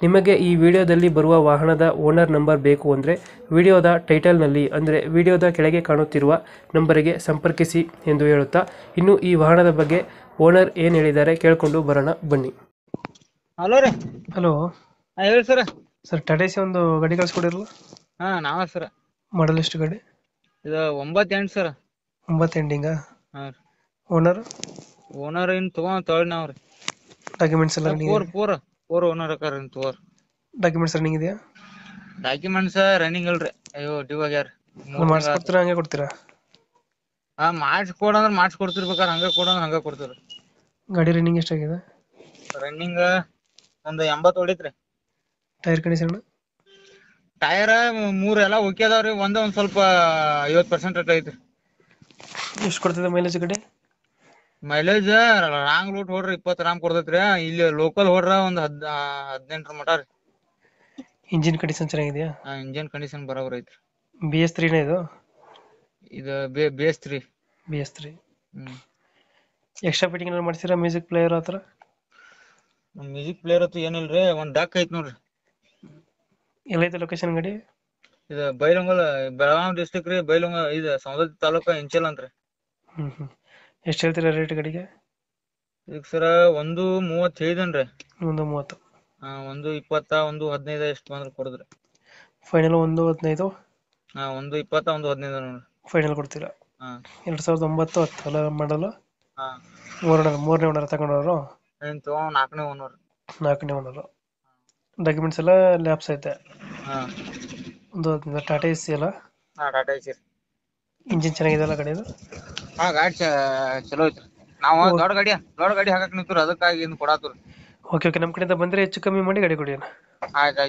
ನಿಮಗೆ ಈ ವಿಡಿಯೋದಲ್ಲಿ ಬರುವ ವಾಹನದ ಓನರ್ ನಂಬರ್ ಬೇಕು ಅಂದರೆ ವಿಡಿಯೋದ ಟೈಟಲ್ನಲ್ಲಿ ಅಂದರೆ ವಿಡಿಯೋದ ಕೆಳಗೆ ಕಾಣುತ್ತಿರುವ ನಂಬರಿಗೆ ಸಂಪರ್ಕಿಸಿ ಎಂದು ಹೇಳುತ್ತಾ ಇನ್ನು ಈ ವಾಹನದ ಬಗ್ಗೆ ಓನರ್ ಏನು ಹೇಳಿದ್ದಾರೆ ಕೇಳಿಕೊಂಡು ಬರೋಣ ಬನ್ನಿ. ಹಲೋ ರೀ. ಹಲೋ. ಹಾ ಹೇಳಿ ಸರ್. ಸರ್ ಟಡೇಸಿ ಒಂದು ಗಾಡಿ ಕಳಿಸ್ಕೊಡಿರಲ್ಲ? ಹಾಂ ನಾವ ಸರ್. ಮಾಡಲ್ ಎಷ್ಟು ಗಾಡಿ? ಇದು ಒಂಬತ್ತು ಎಂಟು ಸರ್. ಒಂಬತ್ತು ಎಂಡಿಂಗಾ ಹಾ ರೀ. ಓನರ್? ಓನರ್ ಏನು ತಗೊಂಡ್ ತೊಗೊಳಿ ನಾವು ರೀ ಡಾಕ್ಯುಮೆಂಟ್ಸ್ ಎಲ್ಲ running four four four owner ಅಕ್ಕಾರ ಇನ್ ಓರ್ ಡಾಕ್ಯುಮೆಂಟ್ಸ್ ರನ್ನಿಂಗ್ ಇದೆಯಾ? ಡಾಕ್ಯುಮೆಂಟ್ಸ್ ರನ್ನಿಂಗ್ ಇಲ್ರಿ. ಅಯ್ಯೋ ಡ್ಯೂ ಆಗ್ಯಾರ. ಮಾಡಿಸ್ಕೊಡ್ತೀರಾ ಹಂಗೆ ಕೊಡ್ತೀರಾ? ಹಾ ಮಾಡ್ಸಿ ಕೊಡ ಅಂದ್ರ ಮಾಡ್ಸಿ ಹಂಗೆ ಹಂಗ ಕೊಡ ಅಂದ್ರ ಹಂಗ ಕೊಡ್ತೀರಿ ಗಾಡಿ ರನ್ನಿಂಗ್ ಎಷ್ಟಾಗಿದೆ? ರನ್ನಿಂಗ್ ಒಂದು ಎಂಬತ್ತು ಹೊಡಿತ್ರಿ. ಟೈರ್ ಕಂಡೀಷನ್ ಟೈರ್ ಮೂರು ಎಲ್ಲಾ ಓಕೆ ಅದಾವ್ರಿ. ಒಂದೇ ಒಂದ್ ಸ್ವಲ್ಪ ಐವತ್ತು ಪರ್ಸೆಂಟ್ ಅಟ್ ಐತ್ರಿ. ಎಷ್ಟು ಕೊಡ್ತದೆ ಮೈಲೇಜ್ ಗಾಡಿ? ಮೈಲೇಜ್ ರಾಂಗ್ ರೂಟ್ ಹೊಡ್ರಿ ಇಪ್ಪತ್ತ್ ರಾಮ್ ಕೊಡ್ತೈತ್ರಿ. ಇಲ್ಲಿ ಲೋಕಲ್ ಹೊಡ್ರ ಒಂದ್ ಹದ್ ಹದಿನೆಂಟರ ಮಟ ರೀ. ಇಂಜಿನ್ ಕಂಡೀಷನ್ ಚೆನ್ನಾಗಿದೆಯಾ? ಇಂಜಿನ್ ಕಂಡೀಷನ್ ಬರೋಬರ್ ಐತ್ರಿ. ಬಿ ಎಸ್ ತ್ರೀನೇ ಇದು? ಇದು ಬೇ base three B S three ಹ್ಮ್. ಎಕ್ಸ್ಟ್ರಾ ಫಿಟ್ಟಿಂಗ್ ಏನಾದ್ರು ಮಾಡ್ತೀರಾ ಮ್ಯೂಸಿಕ್ ಪ್ಲೇಯರ್ ಆ ಥರ ಮ್ಯೂಸಿಕ್ ಪ್ಲೇಯರ್ ಅಂತೂ ಏನಿಲ್ರಿ ಒಂದ್ ಡಕ್ ಐತ್ ನೋಡ್ರಿ. ಎಲ್ಲೈತೆ ಲೊಕೇಶನ್ ಗಾಡಿ? ಇದು ಬೈಲೊಂಗಲ್ ಬೆಳಗಾವಿ district ರೀ ಬೈಲೊಂಗ ಇದು ಸೌದತ್ತಿ ತಾಲೂಕ ಇಂಚಲ್ ಅಂತ್ರಿ ಹ್ಞೂ ಹ್ಞೂ ಎಷ್ಟು ಹೇಳ್ತೀರಾ ರೇಟ್ ಗಾಡಿಗೆ? ಇದಕ್ ಸರ ಒಂದು ಮೂವತ್ತು ಹೇಳಿದೇನ್ರಿ ಒಂದು ಮೂವತ್ತು. ಹಾ ಒಂದು ಇಪ್ಪತ್ತ ಒಂದು ಹದಿನೈದು ಎಷ್ಟು ಬಂದ್ರೆ ಕೊಡುದ್ರಿ. ಫೈನಲ್ ಒಂದು ಹದಿನೈದು? ಹಾ ಒಂದು ಇಪ್ಪತ್ತ ಒಂದು ಹದಿನೈದು ನೋಡ್ರಿ. ಫೈನಲ್ ಕೊಡ್ತೀರಾ? ಹಾ. ಎರಡು ಸಾವಿರದ ಒಂಬತ್ತು ಹತ್ತು ಅಲ್ಲ ಮಾಡಲು? ಹಾ. ಮೂರನೇ ಮೂರನೇ ಓನರ್ ತಗೊಂಡವರು? ಏನ್ ತಗೊಂಡ್ ನಾಲ್ಕನೇ ಓನರ್ ನಾಲ್ಕನೇ ಓನರು ಡಾಕ್ಯುಮೆಂಟ್ಸ್ ಎಲ್ಲ ಲ್ಯಾಬ್ಸ್ ಐತೆ. ಹಾ. ಒಂದು ಟಾಟಾ ಎಸ್ ಸಿ ಅಲ್ಲ? ಹಾ ಟಾಟಾ ಐತಿ ಇಂಜಿನ್ ಚೆನ್ನಾಗಿದೆಯಲ್ಲ ಗಾಡಿದು ಹಾ ಗಾಡಿ ಚ- ಚಲೋ ಐತ್ರಿ. ನಾವ್ ದೊಡ್ಡ ಗಾಡಿ ದೊಡ್ಡ ಗಾಡಿ ಹಾಕಕ್ ನಿಂತ್ರಿ ಅದಕ್ಕಾಗಿ ಇನ್ ಕೊಡಾತ್ರಿ. Okay okay. ನಮ್ಮ ಕಡೆಯಿಂದ ಬಂದರೆ ಹೆಚ್ಚು ಕಮ್ಮಿ ಮಾಡಿ ಗಾಡಿ ಕೊಡಿ ಅಣ್ಣ. ಆಯ್ತ್ ಆಯ್ತ್.